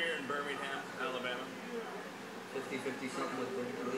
here in Birmingham, Alabama. 50-50 something with the.